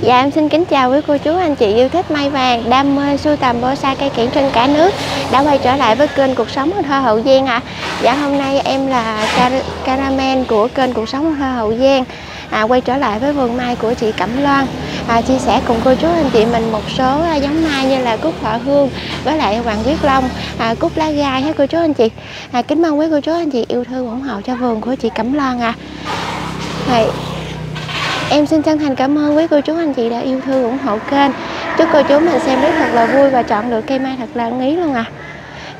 Dạ em xin kính chào quý cô chú anh chị yêu thích mai vàng, đam mê sưu tầm bonsai cây kiển trên cả nước đã quay trở lại với kênh Cuộc sống Hoa Hậu Giang ạ. À. Dạ hôm nay em là Car Caramel của kênh Cuộc sống Hoa Hậu Giang à, quay trở lại với vườn mai của chị Cẩm Loan à, chia sẻ cùng cô chú anh chị mình một số à, giống mai như là cúc thọ hương với lại hoàng quyết long à, cúc lá gai hết cô chú anh chị à, kính mong quý cô chú anh chị yêu thương ủng hộ cho vườn của chị Cẩm Loan à. Thì Em xin chân thành cảm ơn quý cô chú anh chị đã yêu thương ủng hộ kênh. Chúc cô chú mình xem clip thật là vui và chọn được cây mai thật là ưng ý luôn à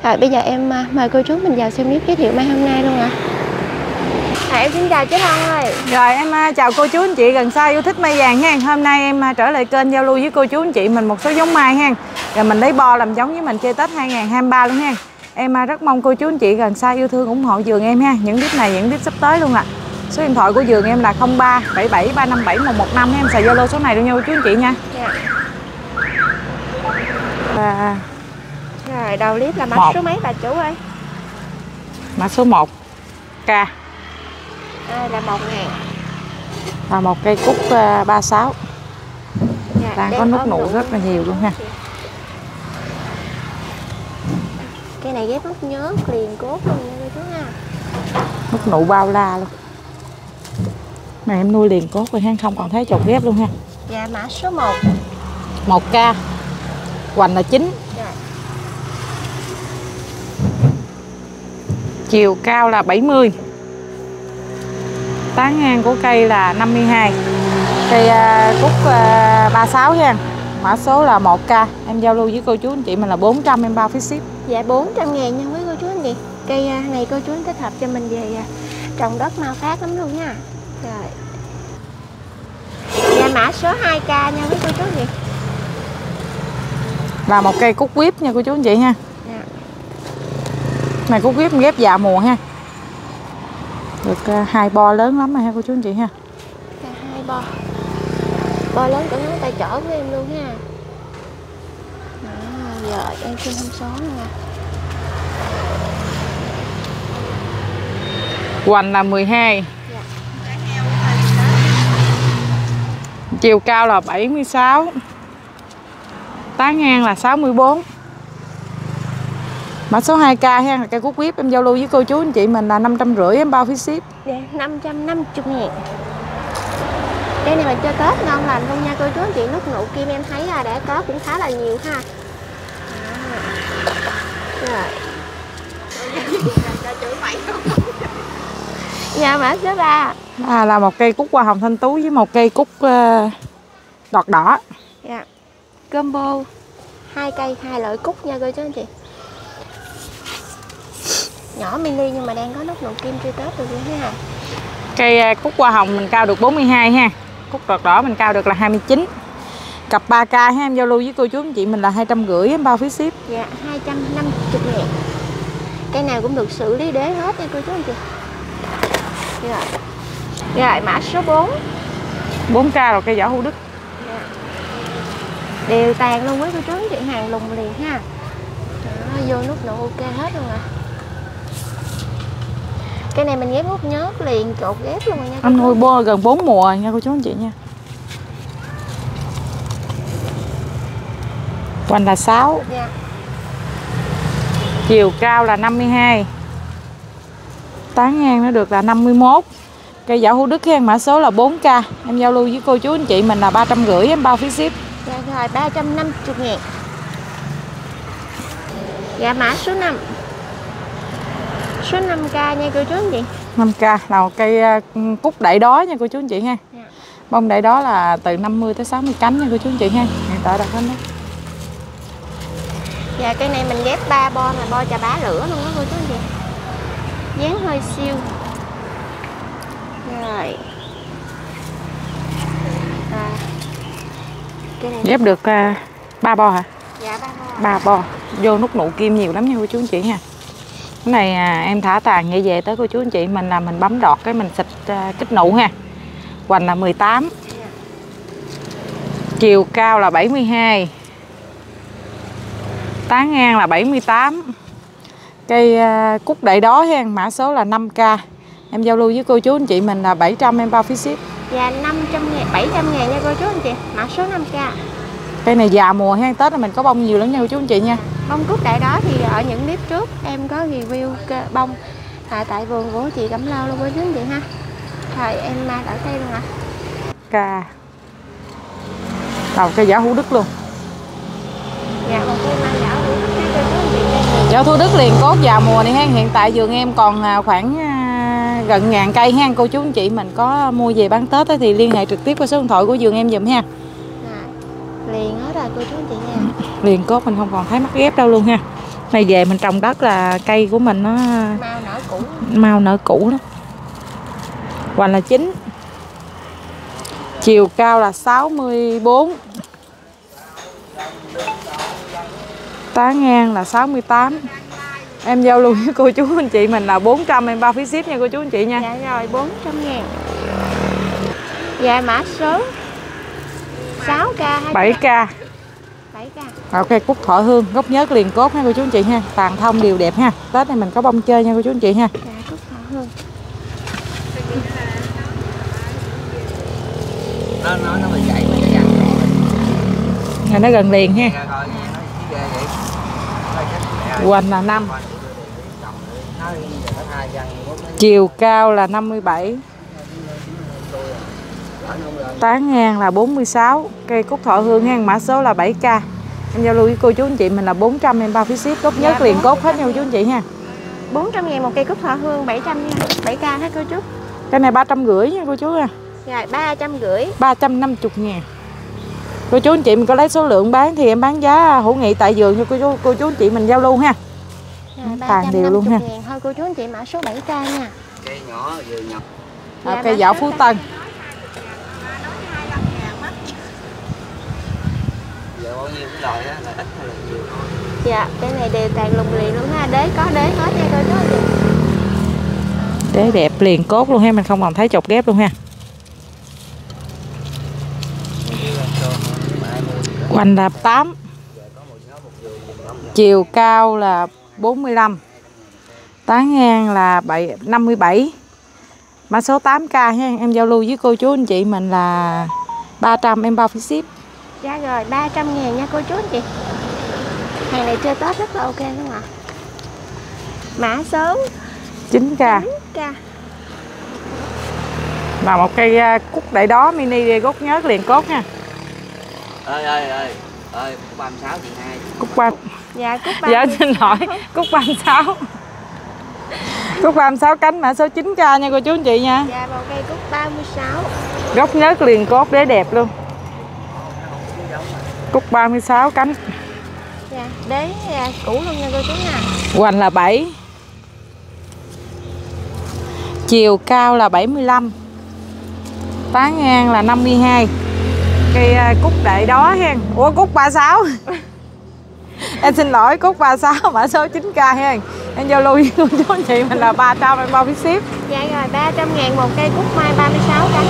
Rồi bây giờ em à, mời cô chú mình vào xem clip giới thiệu mai hôm nay luôn ạ. À. à, Em xin chào chú Hân ơi. Rồi em à, chào cô chú anh chị gần xa yêu thích mai vàng ha Hôm nay em à, trở lại kênh giao lưu với cô chú anh chị mình một số giống mai ha Rồi mình lấy bo làm giống với mình chơi Tết 2023 luôn ha Em rất mong cô chú anh chị gần xa yêu thương ủng hộ vườn em ha. Những clip này những clip sắp tới luôn ạ. à. Số điện thoại của giường em là 03 77 357 115 em xài Zalo số này luôn nha chú anh chị nha. Dạ. À. Rồi đầu clip là mã số mấy bà chủ ơi? Mã số 1 K. Đây là 1 ngàn. Và một cây cúc 36. Uh, dạ, đang có nút nụ rất là nhiều luôn ha. Cây này ghép nút nhớ liền cốt luôn nha chú ha. Nút nụ bao la luôn mà em nuôi liền cốt rồi ha. Không còn thấy chột ghép luôn ha. Dạ mã số 1 1k hoành là 9 dạ. chiều cao là 70 tán ngang của cây là 52 cây uh, cúc uh, 36 ha. Mã số là 1k em giao lưu với cô chú anh chị mình là 400 em bao phí ship. Dạ 400 ngàn nha quý cô chú anh chị. Cây uh, này cô chú anh thích hợp cho mình về trồng đất mau phát lắm luôn nha rồi Dạ mã số 2k nha quý cô chú chị Là một cây cúc quýp nha cô chú anh chị ha. Dạ. Này cúc quýp ghép dạ mùa ha. Được uh, hai bo lớn lắm rồi ha cô chú anh chị ha. Dạ, hai bo. Bo lớn cỡ ngón tay chở của em luôn ha. Đó, Giờ em xin thông số nè. Hoành là 12 Chiều cao là 76 Tán ngang là 64 Mã số 2k ha là cây cúc quýp em giao lưu với cô chú anh chị mình là 550 em bao phí ship. Dạ 550 ngàn Cây này mình cho Tết ngon lành luôn nha cô chú anh chị Lúc nụ kim em thấy là đã có cũng khá là nhiều ha. À. Rồi Dạ mã số 3 à, Là một cây cúc hoa hồng thanh tú với một cây cúc uh, đọt đỏ. Dạ. Combo. Hai cây hai loại cúc nha cô chú anh chị. Nhỏ mini nhưng mà đang có nút nụ kim chưa tết được nữa ha. Cây uh, cúc hoa hồng mình cao được 42 ha. Cúc đọt đỏ mình cao được là 29 Cặp 3k ha em giao lưu với cô chú anh chị mình là 250 em bao phí ship. Dạ 250 ngàn. Cây nào cũng được xử lý đế hết nha cô chú anh chị. Rồi rồi mã số 4 4k rồi cây vỏ hữu đức. Dạ. đều tàn luôn với cô chú chị hàng lùng liền ha. Đó, vô nút nụ ok hết luôn à. Cái này mình ghép nút nhớt liền trộn ghép luôn rồi nha anh nuôi bô gần 4 mùa nha cô chú anh chị nha. Quanh là 6 dạ. chiều cao là 52 tán ngang nó được là 51 cây giỏ hữu đức khen mã số là 4k em giao lưu với cô chú anh chị mình là 350 em bao phí ship. Dạ rồi 350 ngàn dạ mã số 5 số 5k nha cô chú anh chị. 5k là một cây à, cúc đậy đó nha cô chú anh chị ha. Dạ. bông đậy đó là từ 50 tới 60 cánh nha cô chú anh chị ha. Hiện tại đặt hết đó. Dạ cây này mình ghép 3 bo mà bo trà bá lửa luôn đó cô chú anh chị. Dáng hơi siêu rồi à, ghép được uh, ba bo hả? Dạ ba bo. Ba bo. Vô nút nụ kim nhiều lắm nha cô chú anh chị nha. Cái này à, em thả tàn nghe về tới cô chú anh chị mình là mình bấm đọt cái mình xịt uh, kích nụ ha. Hoành là 18 dạ. chiều cao là 72 tán ngang là 78 cây à, cúc đậy đó hen mã số là 5k em giao lưu với cô chú anh chị mình là 700 em bao phí ship. Dạ 500 ngàn, 700 ngàn nha cô chú anh chị Mã số 5k Cây này già mùa ha, Tết này mình có bông nhiều lắm nha cô chú anh chị nha. Bông cúc đại đó thì ở những clip trước em có review bông. À, tại vườn của chị Cẩm Lâu luôn cô chú anh chị ha. Rồi em à, đỡ tay luôn ạ. Ca. Đầu cây giả hữu đức luôn. Dạ một cây mai chị cây này Giả thu đức liền cốt già mùa này ha, hiện tại vườn em còn à, khoảng à, gần ngàn cây ha, cô chú anh chị mình có mua về bán Tết thì liên hệ trực tiếp qua số điện thoại của vườn em giùm ha. à, liền hết rồi cô chú anh chị nha Liền cốt mình không còn thấy mắc ghép đâu luôn ha. Này về mình trồng đất là cây của mình nó Mau nở cũ mau nở cũ lắm. Hoành là chín. Chiều cao là 64. Tán ngang là 68. Em giao lưu với cô chú anh chị mình là 400 em bao phí ship nha cô chú anh chị nha. Dạ rồi 400 ngàn Dạ mã số 6k hay 7k. 7k Ok cúc thọ hương, gốc nhớt liền cốt ha cô chú anh chị ha. Tàn thông đều đẹp ha. Tết này mình có bông chơi nha cô chú anh chị ha. Dạ cúc thọ hương nó nó nó bị chạy mà cái răng Này nó gần liền ha. ra coi nghe Chiều cao là 57. đỡ nó không lên Tán ngang là 46 Cây cúc thọ hương ngang mã số là 7k Em giao lưu với cô chú anh chị mình là 400 em bao phí ship Gốc nhất Dạ, liền 400. cốt hết nha cô chú anh chị ha 400 ngàn một cây cúc thọ hương 700 nha 7k hết cô chú. Cái này 350 nha cô chú ha Rồi 350 350 ngàn. Cô chú anh chị mình có lấy số lượng bán thì em bán giá hữu nghị tại vườn cho cô chú, cô chú anh chị mình giao lưu ha Tàn đều luôn ha. 350 ngàn. Thôi cô chú anh chị mã số 7k nha. Cây nhỏ vừa nhập Dạ, à, Cây bán giỏ số Phú. Tân. Giờ bao nhiêu cái loại á là ít hay là nhiều thôi. Dạ cây này đều tàn lùng liền luôn ha. Đế có đế hết nha cô chú anh chị. Đế đẹp liền cốt luôn ha Mình không còn thấy chọc ghép luôn ha. Hoành là 8 Chiều cao là 45 Tán ngang là 7, 57 Mã số 8k ha Em giao lưu với cô chú anh chị mình là 300 em bao phí ship? Dạ rồi 300 ngàn nha cô chú anh chị. Hàng này chơi Tết rất là ok đúng không ạ? Mã số 9k 9k Và một cây à, cúc đại đó mini gốc nhớt liền cốt nha. Ơi ơi ơi ơi có 36 chị hai. Cúc ba Dạ cúc ba Dạ xin lỗi. Cúc 36 Cúc 36 cánh mã số 9k nha cô chú anh chị nha. Dạ một cây cúc 36 Gốc nhớt liền cốt đế đẹp luôn. Cúc 36 cánh. Dạ đế à, cũ luôn nha cô chú nha. Hoành là 7 Chiều cao là 75 Tán ngang là 52 Cây à, cúc đại đó hen. Ủa cúc 36 Em xin lỗi cúc 36 mã số 9k hen Em giao lưu với cô chú anh chị mình là 300 em bao phí ship. Dạ rồi 300 ngàn một cây cúc mai 36 cánh.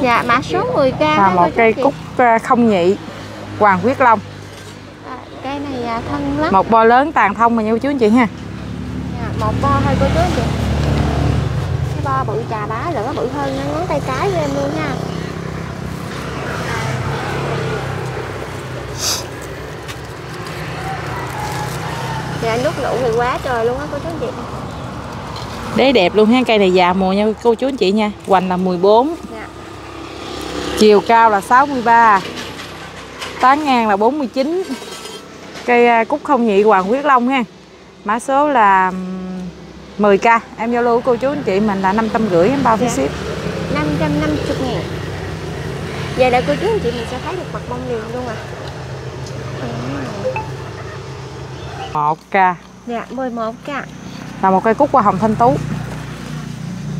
Dạ mã số 10k Và đó cô một cây cúc à, không nhị Hoàng Quyết Long. À, Cây này à, thân lắm. Một bo lớn tàn thông mà nha cô chú anh chị ha. Dạ, Một bo thôi cô chú anh chị. Cái bo bự trà bá lửa bự hơn ngón tay cái của em luôn nha Nụ thì quá trời luôn á cô chú anh chị. Đế đẹp luôn ha Cây này già mùa nha cô chú anh chị nha. Hoành là 14 Dạ. Chiều cao là 63 Tán ngang là 49 Cây à, cúc không nhị Hoàng Quyết Long ha. Mã số là ừm, 10k Em giao lưu cô chú anh chị mình là 550 em bao phí Dạ. ship. 550 ngàn. Giờ để cô chú anh chị mình sẽ thấy được mặt bông liền luôn à. Ừ. 1k Dạ 11k Là một cây cúc hoa hồng thanh tú.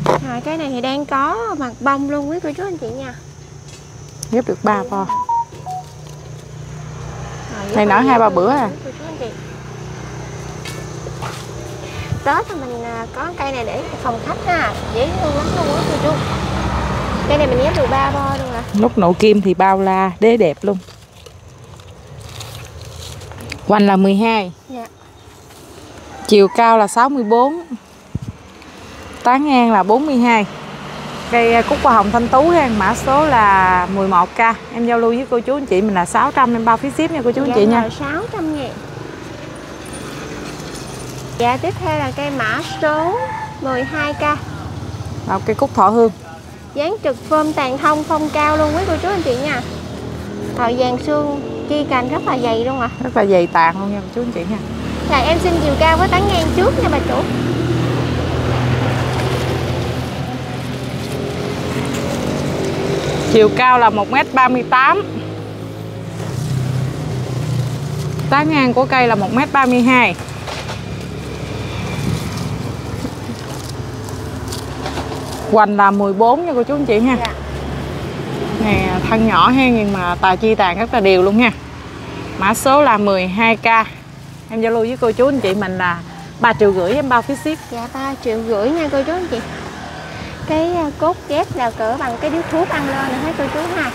Rồi cái này thì đang có mặt bông luôn quý cô chú anh chị nha. Ghép được 3 bo Rồi, Này nở hai ba bữa à. quý. Tết thì mình à, có cây này để phòng khách ha. Dễ thương lắm luôn á cô chú. Cây này mình ghép được 3 bo luôn à. Nút nụ kim thì bao la Đế đẹp luôn. Hoành là 12 Dạ Chiều cao là 64 tán ngang là 42 cây à, cúc hoa hồng thanh tú ha mã số là 11k em giao lưu với cô chú anh chị mình là 600 em bao phí ship nha cô chú anh chị nha. 600 ngàn. Dạ tiếp theo là cây mã số 12k một cây cúc thọ hương. Dán trực phơm tàn thông phong cao luôn quý cô chú anh chị nha. Thọ vàng xương chi cành rất là dày luôn ạ. À. rất là dày tàn luôn nha cô chú anh chị nha Dạ em xin chiều cao với tán ngang trước nha bà chủ. Chiều cao là 1m38 tán ngang của cây là 1m32 Hoành là 14 nha cô chú anh chị ha. Dạ. Nè thân nhỏ ha nhưng mà tà chi tàn rất là đều luôn nha Mã số là 12k Em giao lưu với cô chú anh chị mình là 3 triệu rưỡi em bao phí ship. Dạ 3 triệu rưỡi nha cô chú anh chị. Cái à, cốt ghép là cỡ bằng cái điếu thuốc ăn lên nè thấy cô chú ha.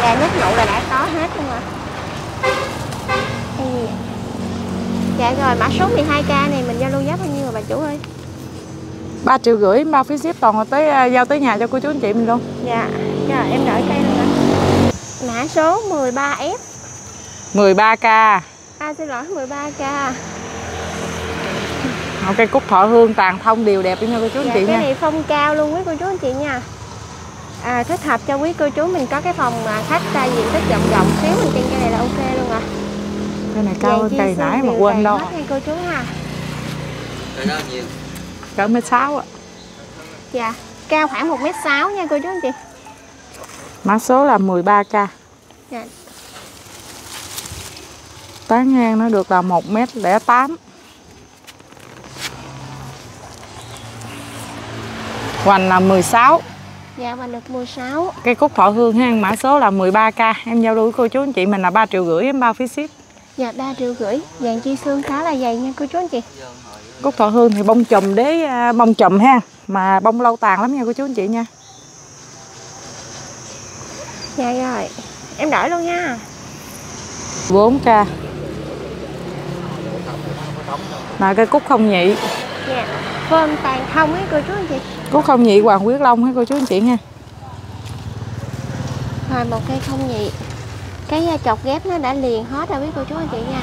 Dạ nước nụ là đã có hết luôn rồi Ừ. Dạ rồi mã số 12k này mình giao lưu giá bao nhiêu rồi bà chủ ơi? 3 triệu rưỡi bao phí ship toàn là tới à, giao tới nhà cho cô chú anh chị mình luôn. Dạ Rồi em đợi cây luôn ạ. Mã số 13F 13k À xin lỗi 13k Một cây cúc thọ hương tàn thông đều đẹp nha cô chú anh Dạ chị cái nha. này phong cao luôn quý cô chú anh chị nha. À, Thích hợp cho quý cô chú mình có cái phòng mà khách ra diện tích rộng rộng xíu mình trên cây này là ok luôn à Cây này cao Vàng hơn cây nãy mà quên đâu hết nha cô chú ha. Cây đó nhiều. Cỡ mét sáu ạ. Dạ cao khoảng 1m6 nha cô chú anh chị. Mã số là 13k Dạ Tán ngang nó được là 1m08 Hoành là 16 Dạ mình được 16 Cây cúc thọ hương ha Mã số là 13k Em giao lưu với cô chú anh chị mình là 3 triệu rưỡi em bao phí ship? Dạ 3 triệu rưỡi. Vàng chi xương khá là dày nha cô chú anh chị. Cúc thọ hương thì bông chùm đế à, bông chùm ha Mà bông lâu tàn lắm nha cô chú anh chị nha. Dạ rồi. Em đợi luôn nha. 4k Là cây cúc không nhị. Dạ Phơm tàn thông ấy cô chú anh chị. Cúc không nhị hoàng quyết long ha cô chú anh chị nha? Rồi một cây không nhị Cái à, chọc ghép nó đã liền hết rồi quý cô chú anh chị nha.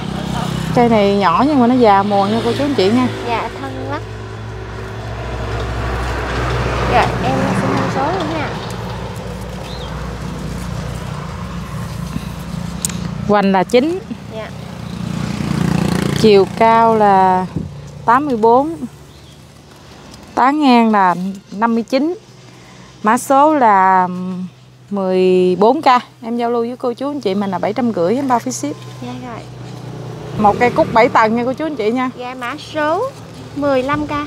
Cây này nhỏ nhưng mà nó già mùa nha cô chú anh chị nha. Dạ thân lắm. Rồi em xin thông số luôn nha. Hoành là 9 Dạ Chiều cao là 84 Tán ngang là 59 Mã số là 14k Em giao lưu với cô chú anh chị mình là 750 em bao phí ship. Dạ rồi. Một cây cúc 7 tầng nha cô chú anh chị nha. Dạ mã số 15k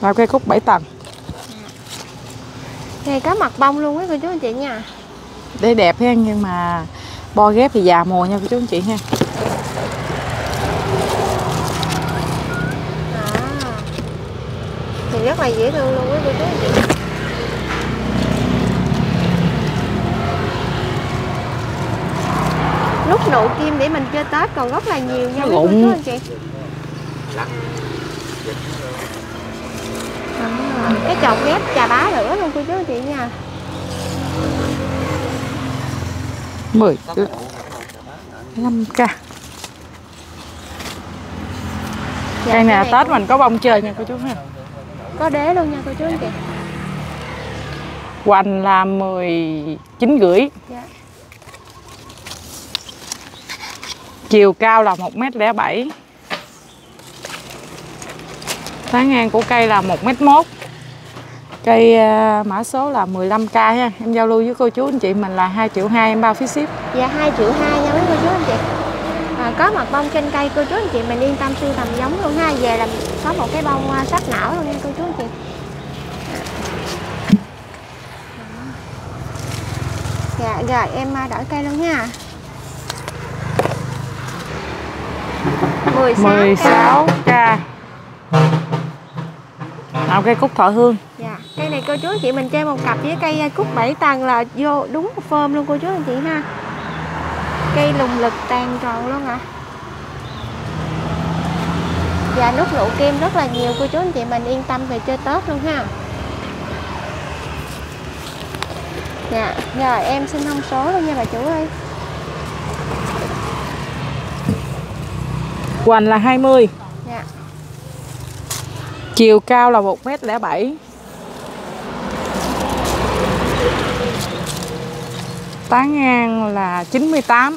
Là cây cúc 7 tầng. Này có mặt bông luôn quý cô chú anh chị nha. Để đẹp ha nhưng mà bo ghép thì già mùa nha cô chú anh chị ha à. Thì rất là dễ thương luôn quý cô chú. Anh chị Lúc nụ kim để mình chơi Tết còn rất là nhiều nha quý cô chú anh chị. À. Cái chọc ghép trà bá lửa luôn cô chú anh chị nha. 10 5k Dạ, Cây này là cái Tết mình có bông chơi nha cô chú ha Có đế luôn nha cô chú anh chị. Hoành là 19 rưỡi. Dạ. Chiều cao là 1m07 Tán ngang của cây là 1m1 Cây à, mã số là 15k ha. Em giao lưu với cô chú anh chị mình là 2 triệu 2 em bao phí ship? Dạ 2 triệu 2 nha mấy cô chú anh chị Có mặt bông trên cây cô chú anh chị mình yên tâm sưu tầm giống luôn ha. Về là có một cái bông à, sắc nở luôn nha cô chú anh chị. Dạ rồi em à, đổi cây luôn nha. 16 16k Nào cây cúc thọ hương. Dạ cây này cô chú anh chị mình chơi một cặp với cây à, cúc 7 tầng là vô đúng một phơm luôn cô chú anh chị ha Cây lùng lực tàn tròn luôn ạ. Dạ nút nụ kim rất là nhiều cô chú anh chị mình yên tâm về chơi Tết luôn ha. Dạ rồi em xin thông số luôn nha bà chủ ơi. Hoành là 20 Dạ. Chiều cao là 1m07 Tán ngang là 98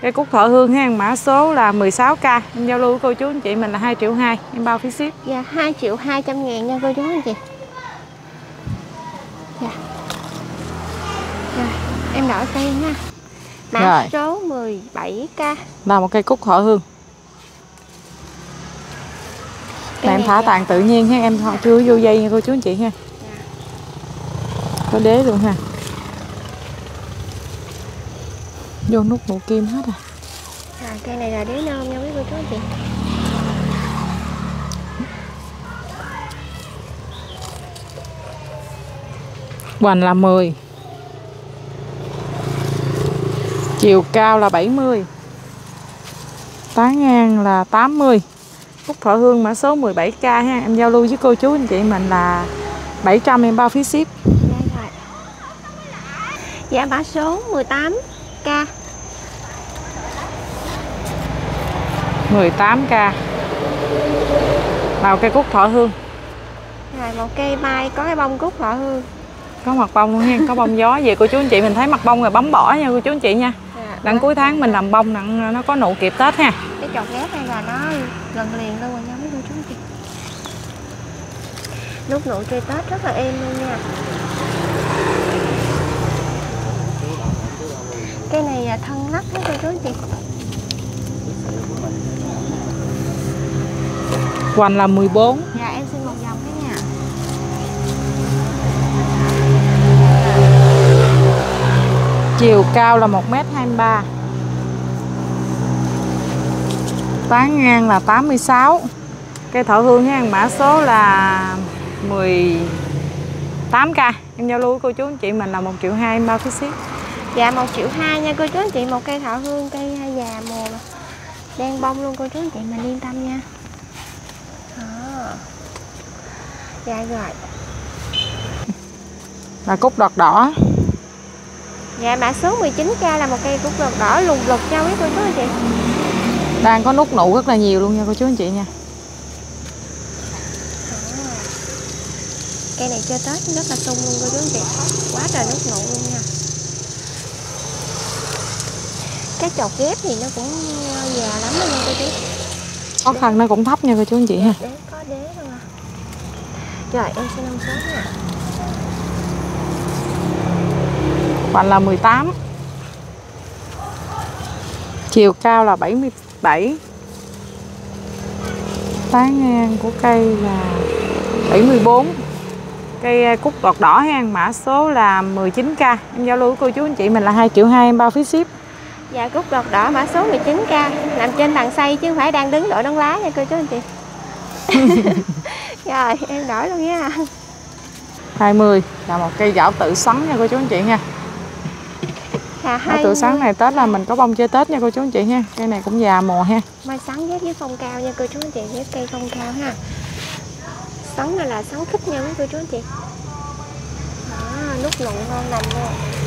Cây cúc thọ hương ha Mã số là 16k Em giao lưu với cô chú anh chị mình là 2 triệu 2 Em bao phí ship? Dạ 2 triệu 200 ngàn nha cô chú anh chị. Dạ. Rồi em đổi cây nha. Mã Rồi. số 17k Là một cây cúc thọ hương. Này em thả dạ. tàn tự nhiên ha Em chưa vô dây nha cô chú anh chị ha. Có đế luôn ha Vô nút nụ kim hết à? Rồi cây này là đế nôm nha quý cô chú anh chị. Hoành là 10 Chiều cao là 70 Tán ngang là 80 Phúc Thọ Hương mã số 17k ha. Em giao lưu với cô chú anh chị mình là 700 em bao phí ship. Dạ rồi Dạ mã số 18k 18k Vào cây cúc Thọ Hương. Rồi một cây mai có cái bông cúc họ hương. Có mặt bông luôn ha Có bông gió về. Cô chú anh chị mình thấy mặt bông rồi bấm bỏ nha cô chú anh chị nha. Dạ. Đặng cuối tháng mình làm bông đặng nó có nụ kịp Tết ha. Cái chọt ghép này là nó gần liền luôn rồi nha mấy cô chú anh chị. Nút nụ chơi Tết rất là êm luôn nha. Cây này là thân lắc đó cô chú anh chị Hoành là 14 Dạ em xin một vòng cái nha. Chiều cao là 1m23 Tán ngang là 86 Cây thọ hương nha Mã số là 18k Em giao lưu với cô chú anh chị mình là 1 triệu 2 em bao phí ship Dạ 1 triệu 2 nha cô chú anh chị Một cây thọ hương cây Đen bông luôn cô chú anh chị mình yên tâm nha. Đó. Dạ rồi. Là cúc đọt đỏ. Dạ mã số 19k là một cây cúc lục đỏ lùng lục nha quý cô chú anh chị. Đang có nút nụ rất là nhiều luôn nha cô chú anh chị nha. Cây này chơi Tết rất là sung luôn cô chú anh chị. Quá trời nút nụ luôn nha Cái chột ghép thì nó cũng già lắm luôn nha cô chú. Khó khăn nó cũng thấp nha cô chú anh chị ha. Đế có đế luôn à Rồi em xin năm số nha. Hoành là 18 Chiều cao là 77 Tán ngang của cây là 74 Cây à, cúc đọt đỏ ha Mã số là 19k Em giao lưu với cô chú anh chị mình là 2 triệu 2 em bao phí ship Dạ cúc đọt đỏ mã số 19k Nằm trên bàn xay chứ không phải đang đứng đội đón lá nha cô chú anh chị. Rồi em đổi luôn nha. 20 là một cây giảo tự sắn nha cô chú anh chị nha. Ở hai tự sắn này Tết là mình có bông chơi Tết nha cô chú anh chị nha. Cây này cũng già mùa ha. Mai sắn ghép với phong cao nha cô chú anh chị Ghép cây phong cao ha. Sắn này là sắn khích nha quý cô chú anh chị. Đó, nút nụ ngon lành luôn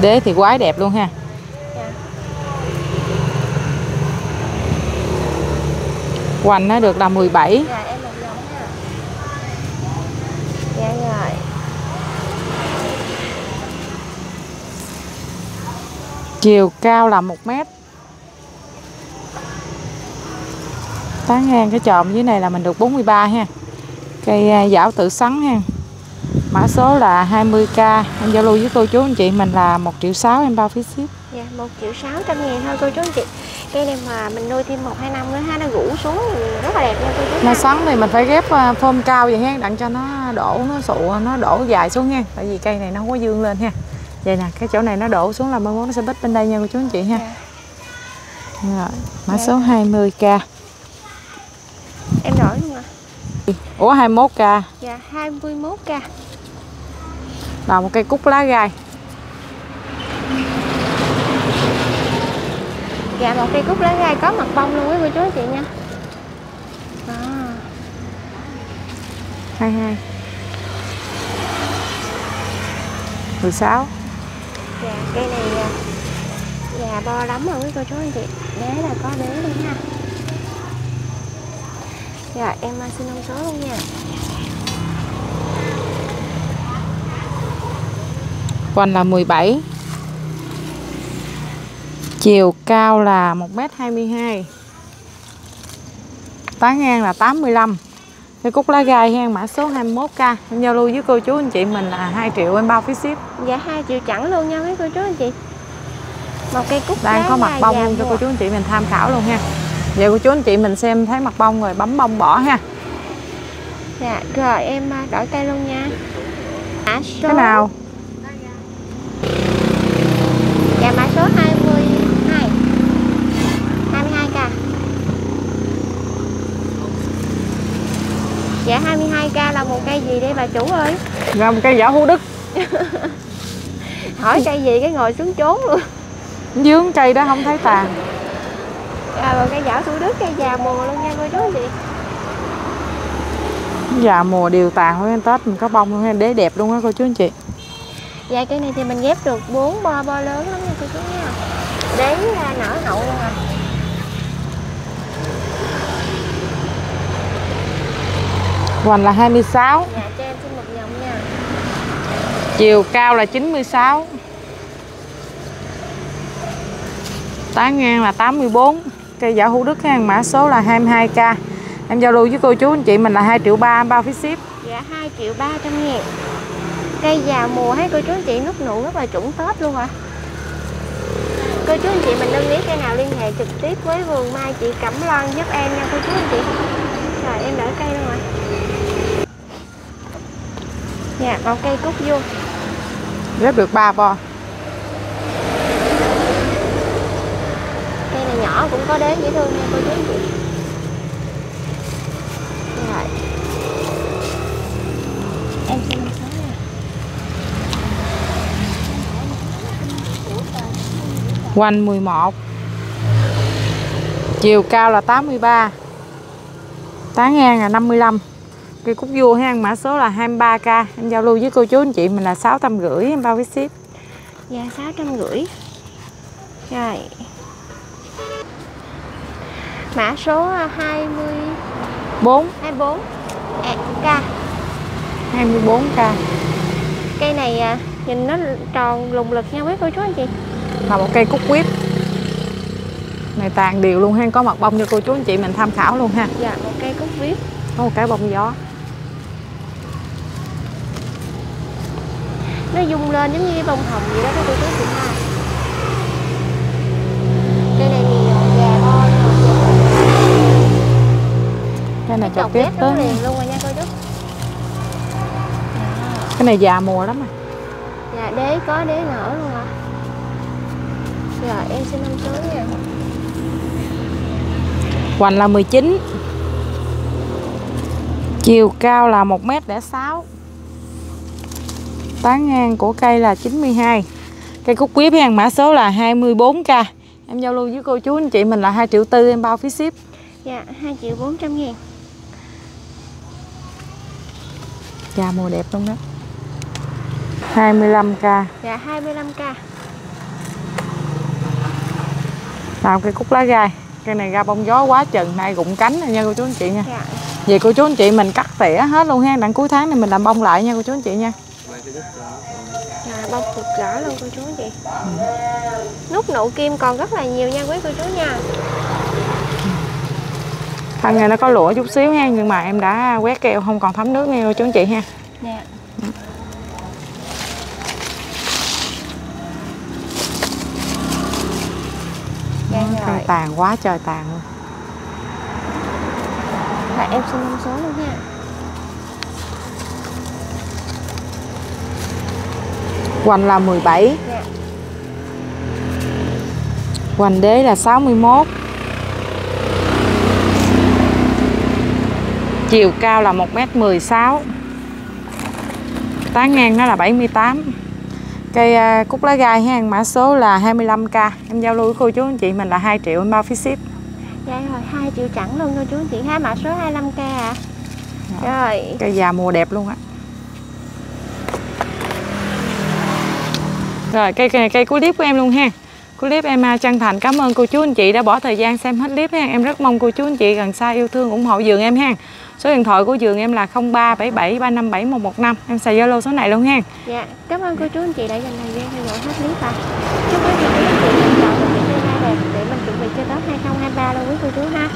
Đế thì quái đẹp luôn ha. Hoành nó được là 17 Dạ em một Dạ rồi. Chiều cao là 1 mét. Tán ngang cái chòm dưới này là mình được 43 ha. Cây à, giảo tự sắn ha Mã số là 20k Em giao lưu với cô chú anh chị mình là 1 triệu 6 em bao phí ship? Dạ 1 triệu 600 ngàn thôi cô chú anh chị. Cây này mà mình nuôi thêm 1-2 năm nữa ha Nó rủ xuống thì rất là đẹp nha cô chú Nó sắn thì mình phải ghép à, phôm cao vậy ha Đặng cho nó đổ nó sụ nó đổ dài xuống ha Tại vì cây này nó không có dương lên ha. Vậy nè cái chỗ này nó đổ xuống là mai mốt nó sẽ bít bên đây nha cô chú anh chị ha. Dạ. Rồi mã số 20k Em đổi luôn à Ủa 21k Dạ 21k là một cây cúc lá gai. Dạ một cây cúc lá gai có mặt bông luôn quý cô chú anh chị nha. Đó. 22 16 Dạ cây này à, già bo lắm rồi quý cô chú anh chị. Đế là có đế luôn nha Dạ em à, xin thông số luôn nha Quanh là 17 Chiều cao là 1m22 Tán ngang là 85 Cây cúc lá gai hen mã số 21k Em giao lưu với cô chú anh chị mình là 2 triệu em bao phí ship. Dạ hai triệu chẳng luôn nha quý cô chú anh chị. Một cây cúc Đang có mặt bông luôn cho cô chú anh chị mình tham khảo luôn ha. Vậy cô chú anh chị mình xem thấy mặt bông rồi bấm bông bỏ ha. Dạ rồi em à, đổi cây luôn nha. Mã số Cái nào Dạ mã số 22 22k Dạ 22k là một cây gì đây bà chủ ơi? Rồi một cây vỏ hú đức. Hỏi cây gì cái ngồi xuống trốn luôn. Dướng cây đó không thấy tàn. À một cây giảo thủ đức cây già mùa luôn nha cô chú anh chị Dạ mùa đều tàn anh Tết mình có bông luôn Đế đẹp luôn á cô chú anh chị. Dạ cây này thì mình ghép được 4 bo bo lớn lắm nha cô chú nha. Đấy là nở hậu luôn à Hoành là 26 Dạ cho em xin một vòng nha. Chiều cao là 96 Tán ngang là 84 Cây giả hữu đức hàng mã số là 22k Em giao lưu với cô chú anh chị mình là 2 triệu 3 bao phí ship? Dạ 2 triệu 300 ngàn. Cây già mùa hay cô chú anh chị nút nụ rất là chuẩn Tết luôn ạ. Cô chú anh chị mình nâng biết cây nào liên hệ trực tiếp với vườn mai chị Cẩm Loan giúp em nha cô chú anh chị Rồi em đỡ cây luôn rồi. Dạ một cây cúc vuông Ghép được 3 bo. Cây này nhỏ cũng có đế dễ thương nha cô chú. Anh chị Rồi. Em xin một số nha Hoành 11 Chiều cao là 83 Tán ngang là 55 Cây cúc vua ha mã số là 23k Em giao lưu với cô chú anh chị mình là 650 em bao phí ship? Dạ 650 Rồi. Mã số 20 4 24 à, K. 24k Cây này à, nhìn nó tròn lùng lực nha quý cô chú anh chị. Là một cây cúc quýt này tàn đều luôn ha có mặt bông cho cô chú anh chị mình tham khảo luôn ha. Dạ một cây cúc viết có một cái bông gió. Nó rung lên giống như cái bông hồng vậy đó các cô chú chị ha. Cây này thì già bo cái này Chọc tiếp tới. liền luôn rồi nha cô chú. Cái này già mùa lắm à. Dạ đế có đế nở luôn à. Rồi em xin năm số nha hoành là 19 chiều cao là 1m06 tán ngang của cây là 92 cây cúc quýt hàng mã số là 24k em giao lưu với cô chú anh chị mình là 2 triệu tư em bao phí ship? Dạ 2 triệu 400 ngàn. Già mùa đẹp luôn đó. 25k Dạ 25k làm cây cúc lá gai cây này ra bông gió quá chừng nay rụng cánh rồi nha cô chú anh chị nha. Dạ. Về cô chú anh chị mình cắt tỉa hết luôn ha đặng cuối tháng này mình làm bông lại nha cô chú anh chị nha. Dạ bông cực rõ luôn cô chú anh chị. Nút nụ kim còn rất là nhiều nha quý cô chú nha. Thân này nó có lũa chút xíu ha nhưng mà em đã quét keo không còn thấm nước nha cô chú anh chị ha. Dạ Dạ cây rồi tàn quá trời tàn luôn. Và em xin năm số luôn nha. Hoành là 17 Dạ. Hoành đế là 61 chiều cao là 1m16 tán ngang nó là 78 Cây à, cúc lá gai ha, mã số là 25k. Em giao lưu với cô chú anh chị mình là 2 triệu em bao phí ship. Dạ rồi 2 triệu chẳng luôn cô chú anh chị ha mã số 25k ạ. Rồi, Cây già mùa đẹp luôn á. Rồi cây cây, cây cuối clip của em luôn ha. Cuối clip em à, chân thành cảm ơn cô chú anh chị đã bỏ thời gian xem hết clip ha. Em rất mong cô chú anh chị gần xa yêu thương ủng hộ giường em ha. Số điện thoại của giường em là 0377 357 115. Em xài Zalo số này luôn ha. dạ cảm ơn cô chú anh chị đã dành thời gian theo dõi hết clip ạ. Chúc quý vị chú anh chị lựa chọn được những tương lai đẹp để mình chuẩn bị cho Tết 2023 luôn quý cô chú ha.